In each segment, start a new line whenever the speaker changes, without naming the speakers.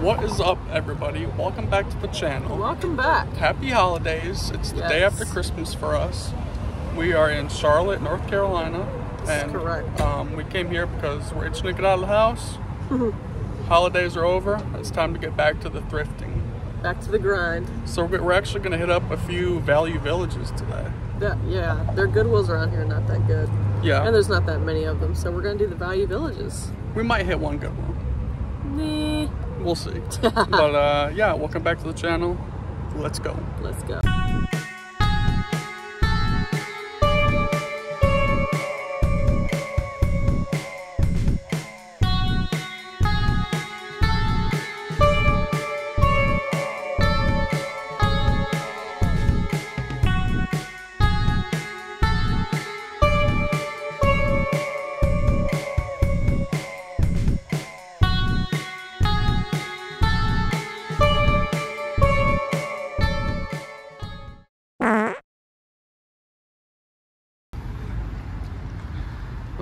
What is up, everybody? Welcome back to the channel.
Welcome back.
Happy holidays. It's the day after Christmas for us. We are in Charlotte, North Carolina. And
correct.
Um, we came here because we're itching to get out of the house. Holidays are over. It's time to get back to the thrifting.
Back to the grind.
So we're actually going to hit up a few value villages today.
That, yeah, their Goodwills around here are not that good.
Yeah.
And there's not that many of them, so we're gonna do the value villages.
we might hit one good one.
Nah.
We'll see. but uh, yeah, welcome back to the channel. Let's go.
Let's go.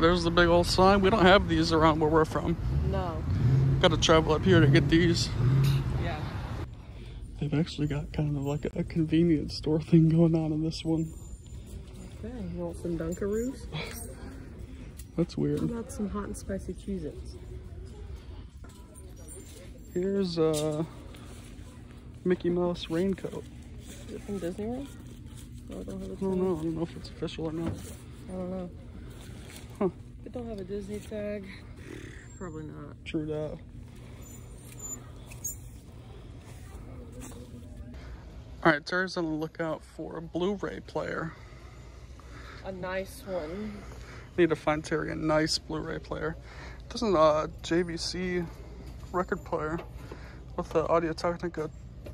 There's the big old sign. We don't have these around where we're from.
No.
Got to travel up here to get these.
Yeah.
They've actually got kind of like a convenience store thing going on in this one.
Okay, you want some Dunkaroos?
That's
How
weird.
about some hot and spicy Cheez-Its?
Here's a Mickey Mouse raincoat.
Is it from Disney World? Oh, I don't
I don't know. I don't know if it's official or not.
I don't know.
Huh.
It don't have a Disney tag, probably not.
True that. Alright, Terry's on the lookout for a Blu-ray player.
A nice one.
Need to find Terry a nice Blu-ray player. This is a JVC record player with the Audio Technica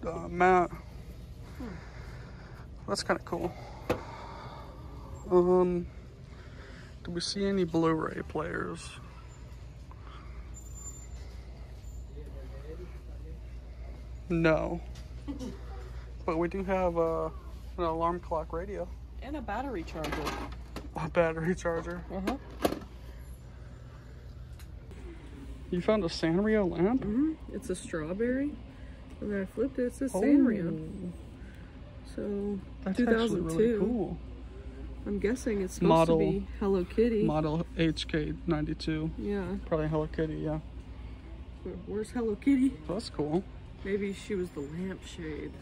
uh, mat. That's kind of cool. Um, do we see any Blu-ray players? No. but we do have uh, an alarm clock radio,
And a battery charger.
a battery charger.
Uh-huh.
You found a Sanrio lamp?
hmm It's a strawberry. And then I flipped it, it says Sanrio. So,
Oh, That's
2002.
actually really cool.
I'm guessing it's supposed
Model-
to be Hello Kitty.
Model HK92.
yeah.
Probably Hello Kitty, yeah.
Where- Where's Hello Kitty?
Oh, that's cool.
Maybe she was the lampshade.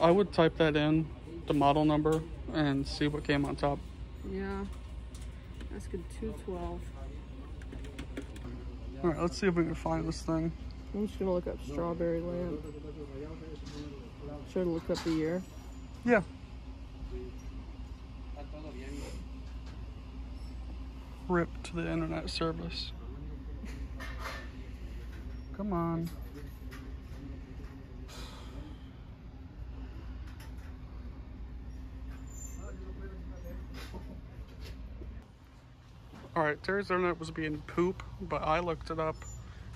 I would type that in, the model number, and see what came on top.
Yeah. That's good. 212.
All right, let's see if we can find this thing.
I'm just gonna look up strawberry lamp. Should I look up the year?
Yeah. Rip to the internet service. Come on. Alright, Terry's internet was being poop, but I looked it up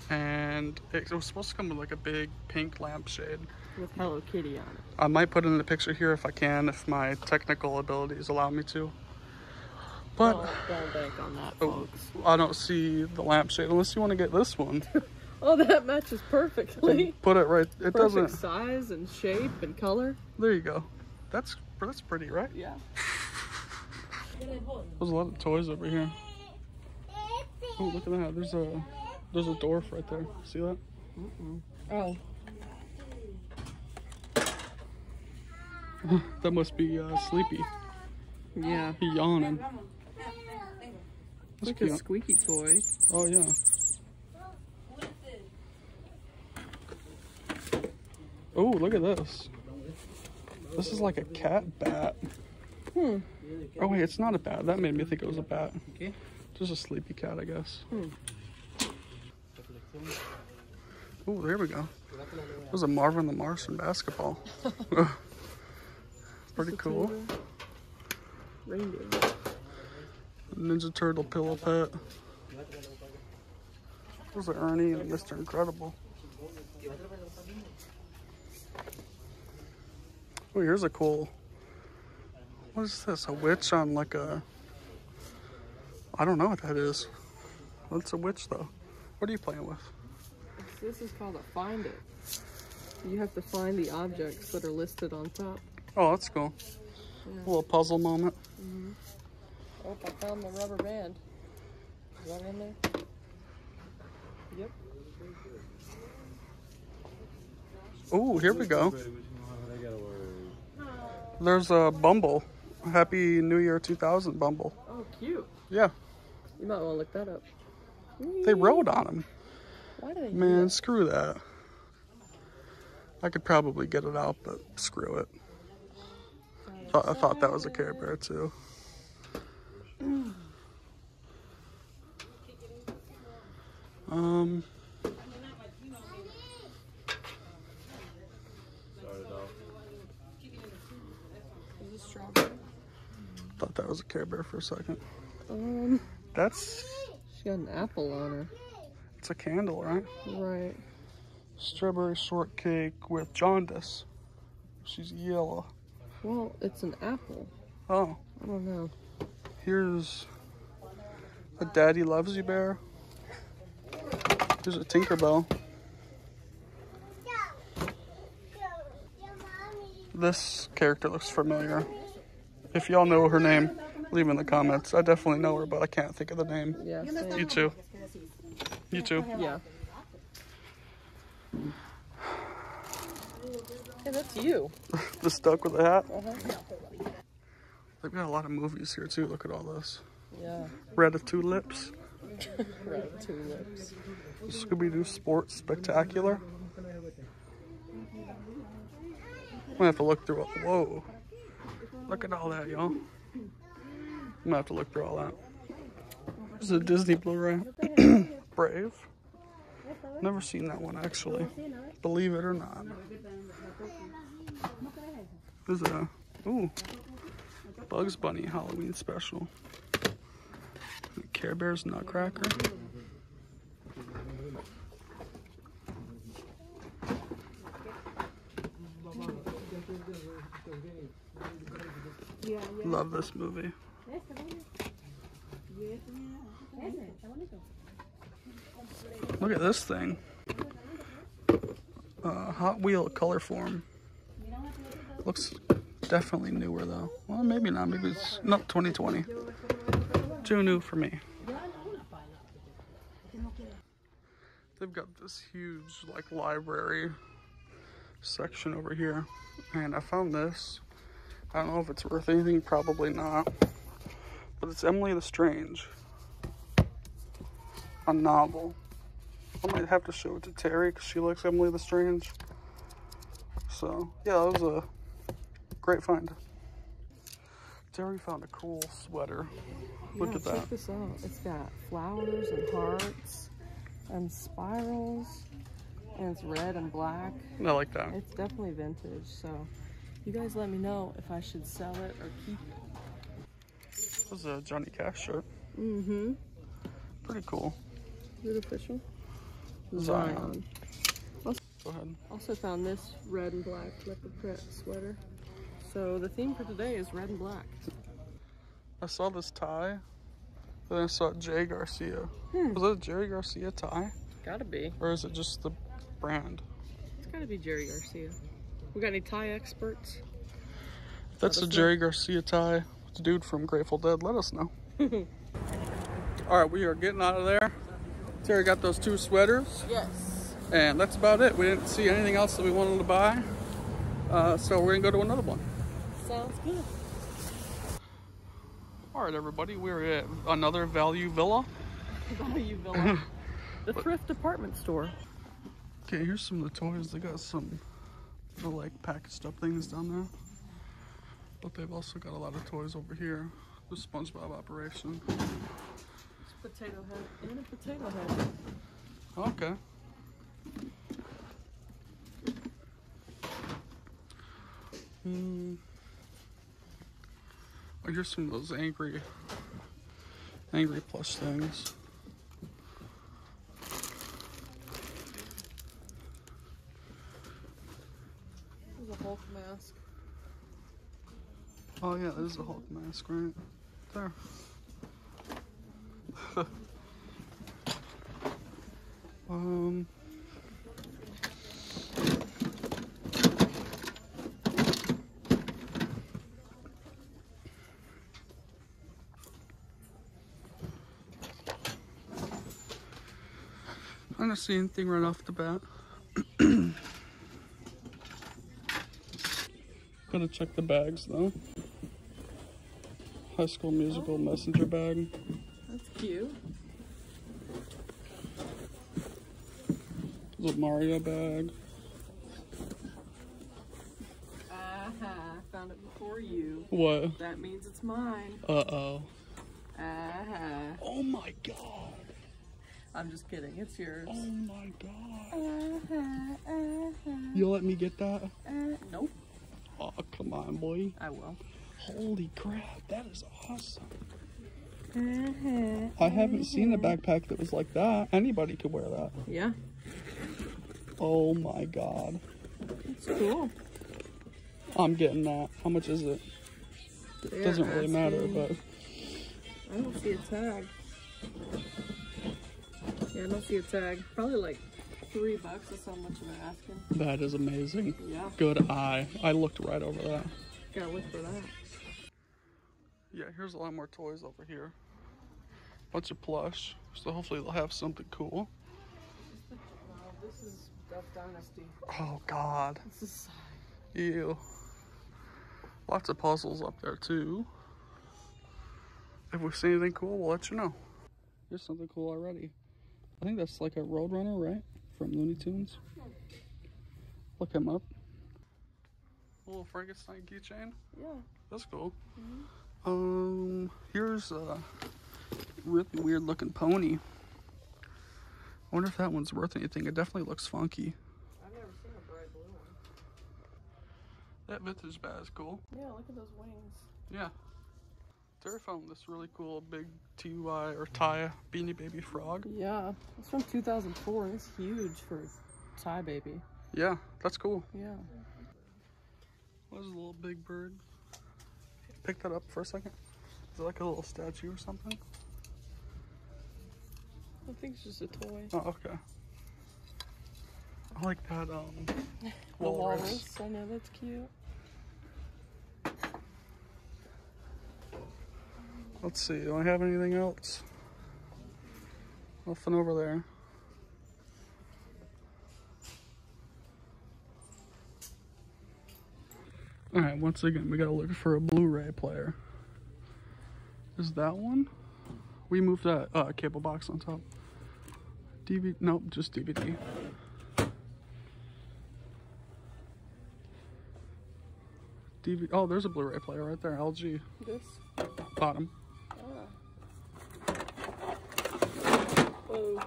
and it was supposed to come with like a big pink lampshade.
With Hello Kitty on it.
I might put in the picture here if I can, if my technical abilities allow me to. But
Don't, don't bank on that,
oh. I don't see the lampshade unless you want to get this one.
Oh, that matches perfectly.
Put it right. It
Perfect
doesn't.
size and shape and color.
There you go. That's that's pretty, right?
Yeah.
There's a lot of toys over here. Oh, look at that. There's a there's a dwarf right there. See that?
Oh.
That must be uh, Sleepy.
Yeah.
He yawning. That's
Like a squeaky toy.
Oh yeah. Oh, look at this. This is like a cat bat.
Hmm.
Oh wait, it's not a bat. That made me think it was a bat. Just a sleepy cat, I guess.
Hmm.
Oh, there we go. There's a Marvin the Martian basketball. Pretty cool.
Reindeer.
Ninja Turtle pillow pet. There's Ernie and Mr. Incredible. Oh, here's a cool. What is this? A witch on like a. I don't know what that is. What's a witch though? What are you playing with?
This is called a find it. You have to find the objects that are listed on top.
Oh, that's cool.
Yeah.
A little puzzle moment. Mm-hmm.
Oh, I found the rubber band. Is that in there? Yep.
Oh, here we go. There's a Bumble. Happy New Year 2000 Bumble.
Oh, cute.
Yeah,
You might want to look that up.
they rode on him.
Why do they
Man,
that?
screw that. I could probably get it out, but screw it. I thought that was a Care Bear too. Um,
Is this strawberry?
thought that was a Care Bear for a second.
Um,
That's
she got an apple on her.
it's a candle, right?
Right.
Strawberry shortcake with jaundice. She's yellow.
Well, it's an apple.
Oh,
I don't know.
Here's a Daddy Loves You bear. Here's a Tinkerbell. This character looks familiar. If y'all know her name, leave in the comments. I definitely know her, but I can't think of the name.
Yeah.
You too. You too.
Yeah. Hey, that's you.
The stuck with the hat.
Uh-huh.
They've got a lot of movies here too. Look at all this.
Yeah.
Ratatoulips.
Two Lips. Red of Tulips.
Scooby Doo Sports Spectacular. I'm gonna have to look through it. Whoa. Look at all that, y'all. I'm gonna have to look through all that. This is a Disney Blu ray. Brave. Never seen that one actually. Believe it or not. There's a. Ooh. Bugs Bunny Halloween special. Care Bears Nutcracker. Love this movie. Look at this thing. Uh, Hot Wheel color form. Looks definitely newer though. Well, maybe not. Maybe it's not 2020. Too new for me. They've got this huge like library section over here, and I found this. I don't know if it's worth anything. Probably not. But it's Emily the Strange, a novel. I might have to show it to Terry because she likes Emily the Strange. So yeah, that was a great find. Terry found a cool sweater. Look
yeah,
at
check
that.
this out. It's got flowers and hearts and spirals, and it's red and black.
I like that.
It's definitely vintage. So, you guys let me know if I should sell it or keep it.
This is a Johnny Cash shirt.
Mm-hmm.
Pretty cool.
Is it official?
Zion. Go ahead.
Also found this red and black leopard print sweater. So the theme for today is red and black.
I saw this tie. Then I saw Jay Garcia.
Hmm.
Was that a Jerry Garcia tie?
Gotta be.
Or is it just the brand?
It's gotta be Jerry Garcia. We got any tie experts?
If that's a Jerry Garcia tie. It's a dude from Grateful Dead. Let us know. All right, we are getting out of there. Terry got those two sweaters,
Yes.
and that's about it. We didn't see anything else that we wanted to buy, uh, so we're gonna go to another one.
Sounds good.
All right, everybody, we're at another Value Villa.
Value Villa. the thrift department store.
Okay, here's some of the toys. They got some like packaged up things down there. But they've also got a lot of toys over here. The SpongeBob operation.
It's potato head and a potato head.
Okay. Hmm. Here's some of those angry, angry plush things.
There's a Hulk mask.
Oh yeah, there's is a Hulk mask, right? There. um, don't see anything right off the bat. Gotta check the bags though. High School Musical messenger bag.
That's cute.
Little Mario bag.
Aha, found it before you.
What?
That means it's mine.
Uh oh.
Aha.
Oh my god.
I'm just kidding. It's yours.
Oh my god.
Uh-huh, uh-huh.
You'll let me get that?
Uh, nope.
Oh, come on, boy.
I will.
Holy crap, that is awesome.
Uh-huh.
I haven't seen a backpack that was like that. Anybody could wear that.
Yeah,
Oh my god.
it's cool.
I'm getting that. How much is it?
They
Doesn't really matter, but
I don't see a tag. Yeah, I don't see a tag. Probably like three bucks is how much they're asking.
that is amazing.
Yeah,
Good eye. I looked right over that.
gotta look for that.
Yeah, here's a lot more toys over here. Bunch of plush. So hopefully they'll have something cool.
This is Duck Dynasty.
Oh god.
This is
Ew. Lots of puzzles up there too. If we see anything cool, we'll let you know. Here's something cool already. I think that's like a Roadrunner, right? From Looney Tunes. Look him up. A little Frankenstein keychain.
yeah.
That's cool. Um, here's a really weird looking pony. I wonder if that one's worth anything. It definitely looks funky.
I've never seen a bright blue one.
That vintage bat is cool.
Yeah, look at those wings.
Yeah. Terry found this really cool big TY or Ty Beanie Baby frog.
Yeah, it's from 2004. It's huge for a Ty baby.
Yeah, that's cool.
Yeah.
What is a little big bird? Pick that up for a second. Is it like a little statue or something?
I think it's just a toy.
Oh, okay. I like that um
The
walrus.
walrus. I know that's cute.
Let's see, do I have anything else? Nothing over there. Alright, once again, we gotta look for a Blu-ray player. Is that one? We moved that uh, cable box on top. DVD, nope, just DVD. DVD, oh, there's a Blu-ray player right there, LG,
This.
bottom.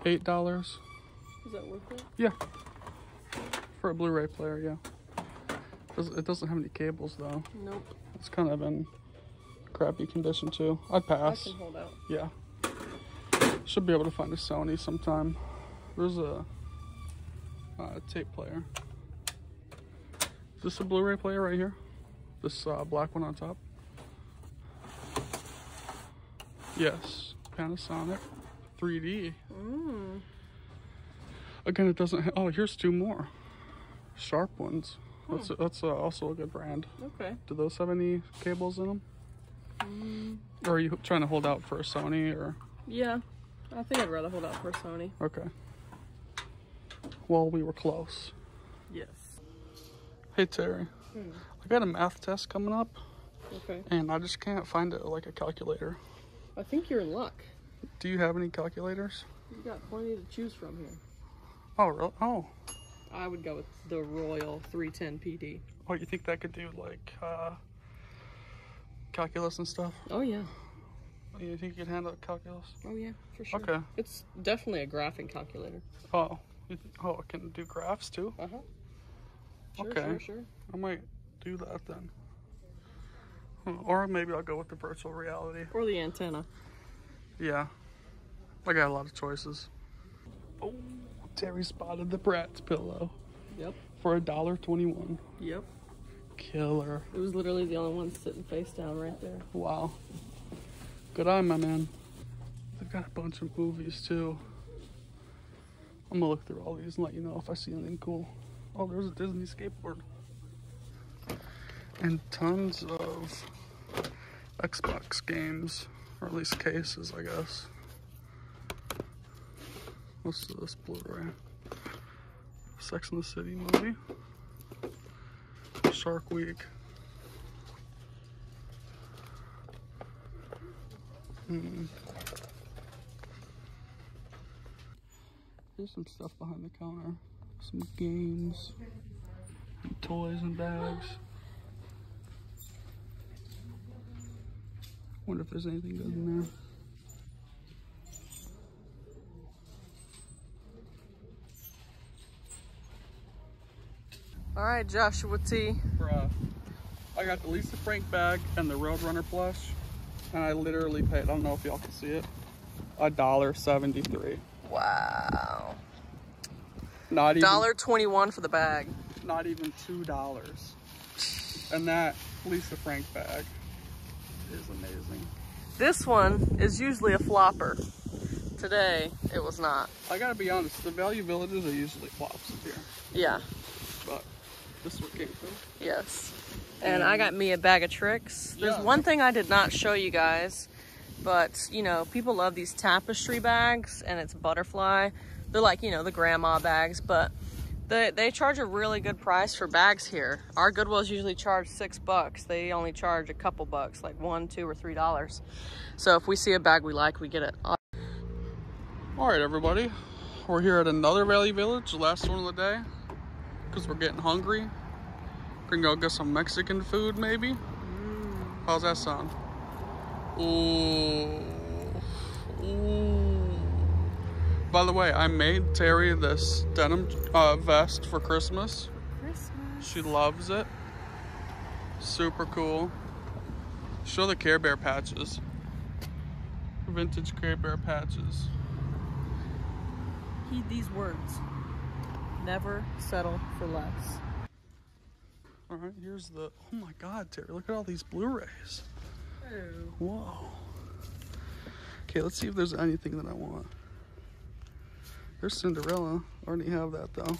Eight dollars.
is that worth it?
Yeah. For a Blu-ray player, yeah. It doesn't have any cables though.
Nope.
It's kind of in crappy condition too. I'd
I
pass.
can hold out.
Yeah. Should be able to find a Sony sometime. There's a uh, tape player. Is this a Blu-ray player right here? This uh, black one on top? Yes. Panasonic 3D.
Mmm.
Again, it doesn't. Ha- oh, here's two more. Sharp ones. That's that's uh, also a good brand.
Okay.
Do those have any cables in them? Or are you trying to hold out for a Sony or?
Yeah. I think I'd rather hold out for a Sony.
Okay. Well, we were close.
Yes.
Hey Terry,
Hmm.
I got a math test coming up,
Okay.
and I just can't find it like a calculator.
I think you're in luck.
Do you have any calculators?
You got plenty to choose from here.
Oh, really? Oh,
I would go with the Royal 310 PD.
oh, you think that could do like uh, calculus and stuff?
Oh yeah.
You think you can handle calculus?
Oh yeah, for sure.
Okay.
It's definitely a graphing calculator.
Oh, oh, it can do graphs too.
Uh huh. Sure,
Okay.
sure, sure.
I might do that then. Hmm, Or maybe I'll go with the virtual reality.
Or the antenna.
Yeah. I got a lot of choices. Oh, Terry spotted the Bratz pillow
Yep.
for a dollar twenty-one.
Yep.
Killer.
It was literally the only one sitting face down right there.
Wow. Good eye, my man. They've got a bunch of movies too. I'm gonna look through all these and let you know if I see anything cool. Oh, there's a Disney skateboard. And tons of Xbox games, or at least cases, I guess. What's this Blu-ray? Sex in the City movie. Shark Week. Hmm. Here's some stuff behind the counter. Some games, and toys and bags. Wonder if there's anything good in there.
All right, Joshua T.
Bruh. I got the Lisa Frank bag and the Roadrunner plush, and I literally paid, I don't know if y'all can see it, a dollar seventy-three.
Wow.
Not even
Dollar twenty-one for the bag.
not even two dollars. And that Lisa Frank bag is amazing.
This one is usually a flopper. Today, it was not.
I gotta be honest, the Value Villages are usually flops here,
Yeah,
but this one came through.
yes. And I got me a bag of tricks. There's
Yeah.
one thing I did not show you guys, but you know, people love these tapestry bags and it's butterfly. They're like, you know, the grandma bags, but they, they charge a really good price for bags here. Our Goodwills usually charge six bucks. They only charge a couple bucks, like one, two, or three dollars. So if we see a bag we like, we get it.
All right, everybody, we're here at another Valley Village, the last one of the day, because we're getting hungry. Gonna go get some Mexican food, maybe. How's that sound? Ooh, ooh. By the way, I made Terry this denim uh, vest for Christmas.
Christmas.
She loves it. Super cool. Show the Care Bear patches. Vintage Care Bear patches.
Heed these words. Never settle for less.
All right, here's the. Oh my God, Terry! Look at all these Blu-rays. Whoa. Okay, let's see if there's anything that I want. There's Cinderella. Already have that though.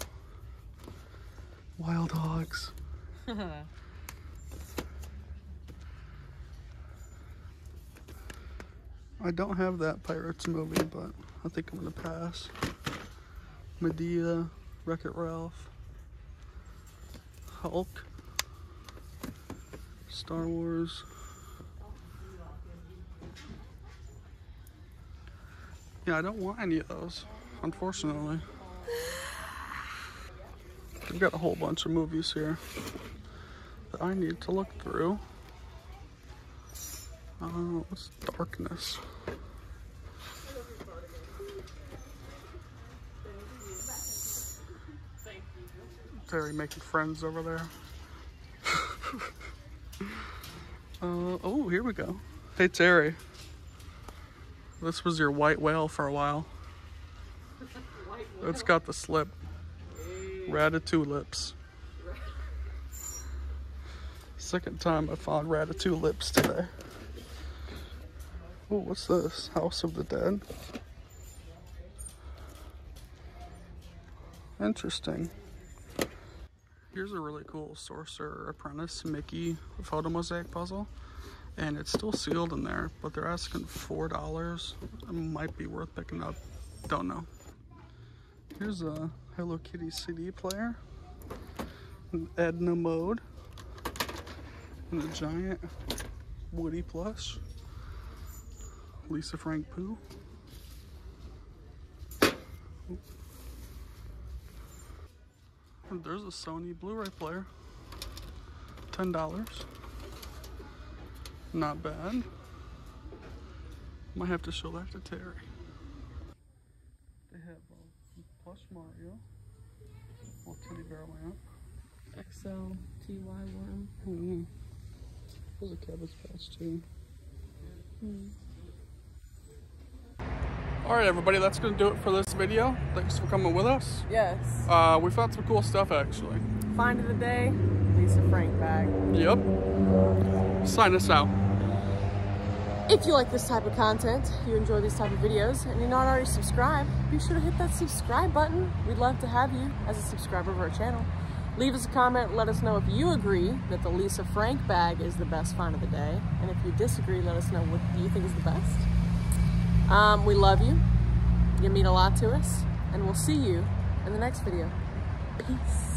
Wild Hogs. I don't have that Pirates movie, but I think I'm gonna pass. Madea, Wreck It Ralph, Hulk, Star Wars. Yeah, I don't want any of those, unfortunately. We've got a whole bunch of movies here that I need to look through. Uh, what's Darkness? Terry making friends over there. uh, oh, here we go. Hey, Terry. This was your white whale for a while. It's got the slip. Ratatoulips. Second time I found Ratatoulips today. Oh, what's this? House of the Dead. Interesting. Here's a really cool Sorcerer Apprentice Mickey photo mosaic puzzle. And it's still sealed in there, but they're asking $4. It might be worth picking up. Don't know. Here's a Hello Kitty CD player. An Edna Mode. And a giant Woody plush. Lisa Frank Pooh. And there's a Sony Blu-ray player. Ten dollars. Not bad. Might have to show that to Terry. They have plush Mario. Little teddy bear lamp.
XL TY worm.
Mm. There's a cabbage patch too. All right, everybody, that's gonna do it for this video. Thanks for coming with us.
Yes.
Uh, we found some cool stuff actually.
Find of the day, Lisa Frank bag.
Yep. Sign us out.
If you like this type of content, you enjoy these type of videos, and you're not already subscribed, be sure to hit that subscribe button. We'd love to have you as a subscriber of our channel. Leave us a comment, let us know if you agree that the Lisa Frank bag is the best find of the day. And if you disagree, let us know what you think is the best. Um, we love you. You mean a lot to us. and we'll see you in the next video. Peace.